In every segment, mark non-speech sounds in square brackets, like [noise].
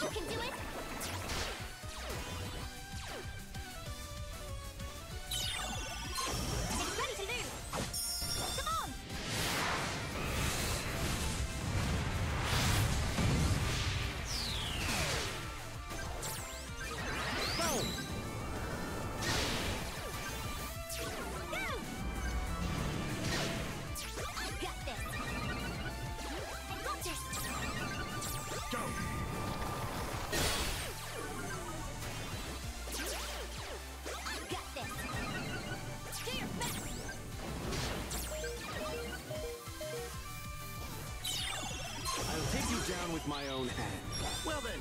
You can do my own hand. Well then.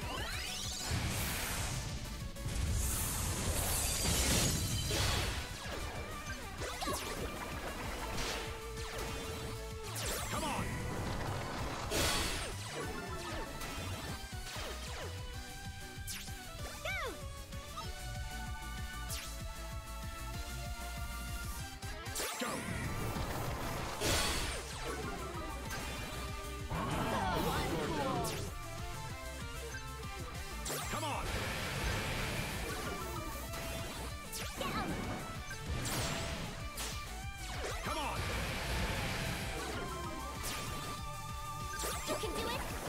You can do it!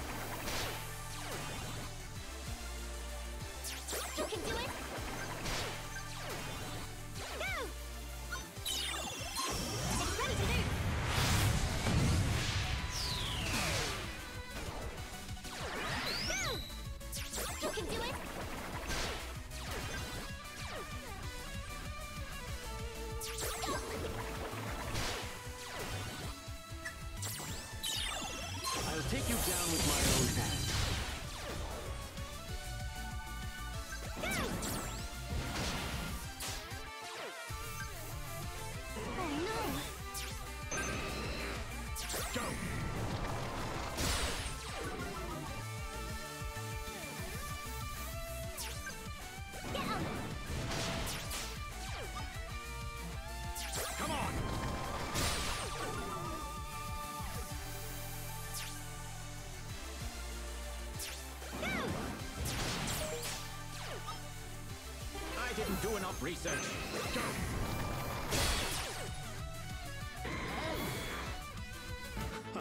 With my own hand. Didn't do enough research. Go! [laughs]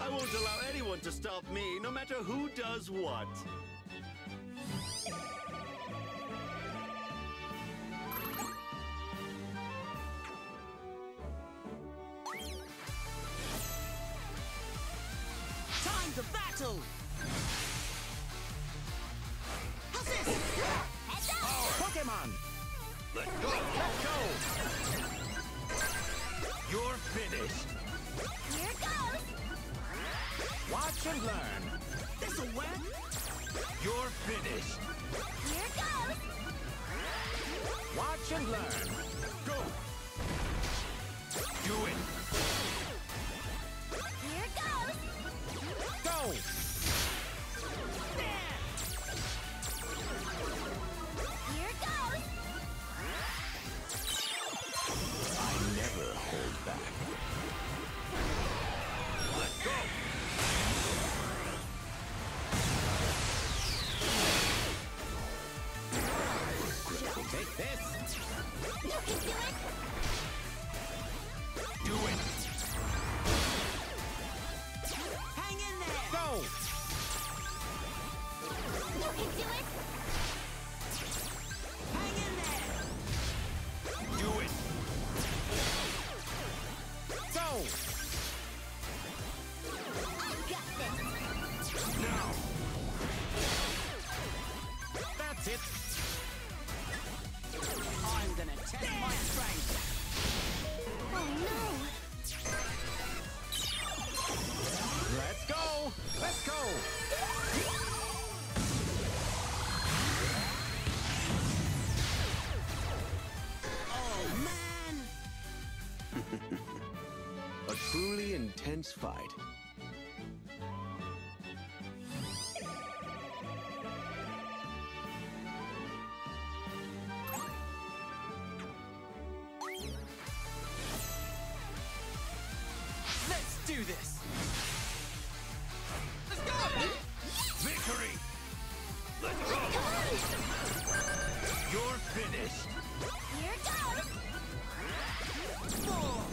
I won't allow anyone to stop me, no matter who does what. Time to battle! Go! Let's go! You're finished. Here goes! Watch and learn. This'll work! You're finished. Here goes! Watch and learn. Go! You can do it! times fight. Let's do this! Let's go! Victory! Let's go! You're finished! Here goes! Four!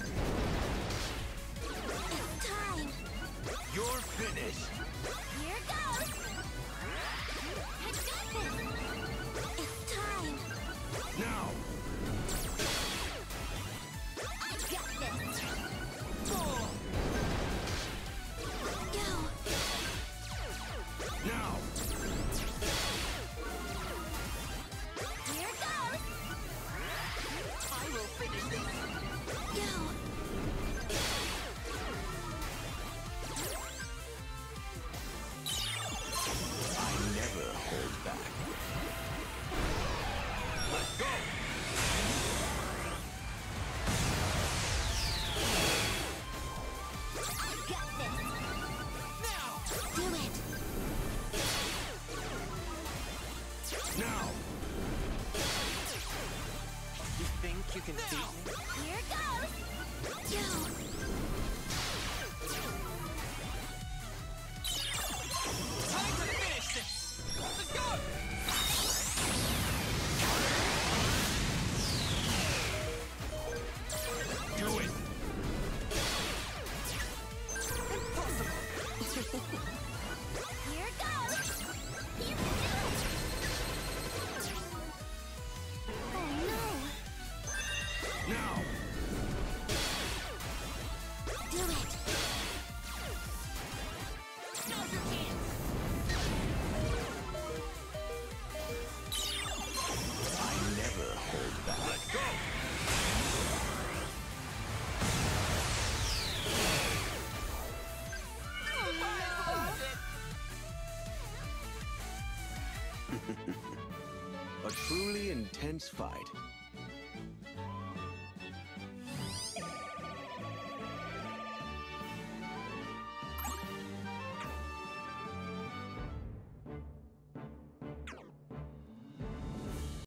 got this. intense fight.